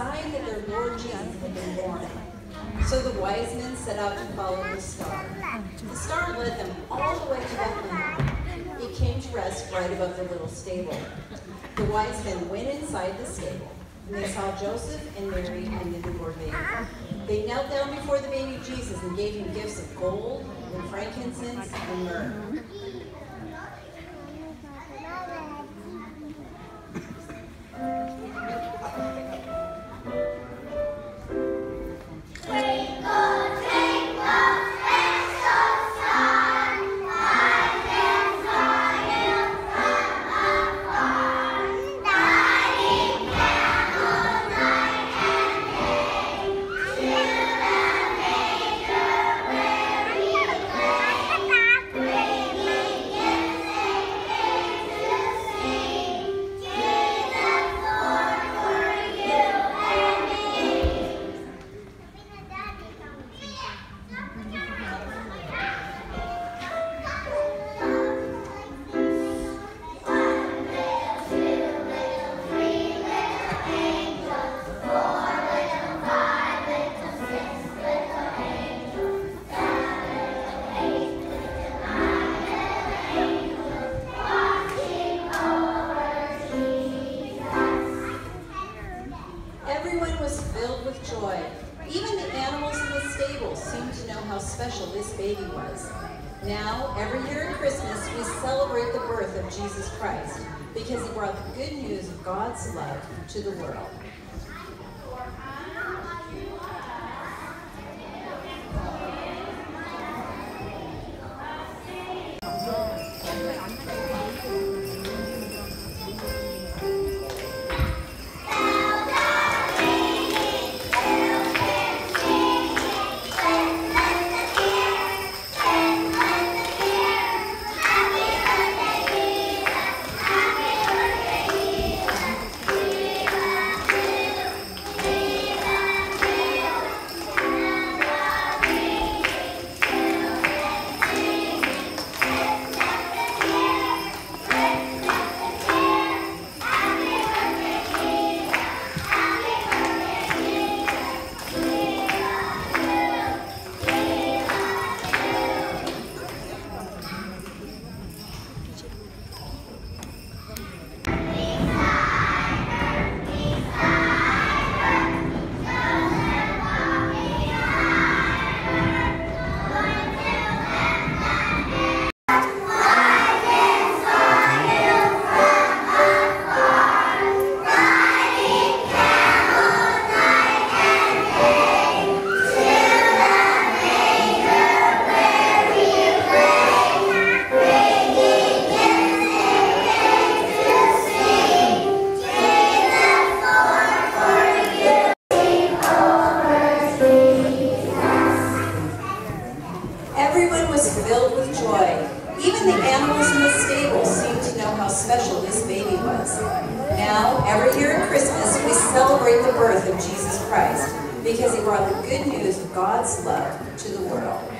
sign that their Lord Jesus had been born. So the wise men set out to follow the star. The star led them all the way to Bethlehem. It came to rest right above the little stable. The wise men went inside the stable, and they saw Joseph and Mary and the newborn baby. They knelt down before the baby Jesus and gave him gifts of gold and frankincense and myrrh. Joy. Even the animals in the stable seemed to know how special this baby was. Now, every year at Christmas, we celebrate the birth of Jesus Christ because he brought the good news of God's love to the world. Even the animals in the stable seemed to know how special this baby was. Now, every year at Christmas, we celebrate the birth of Jesus Christ because he brought the good news of God's love to the world.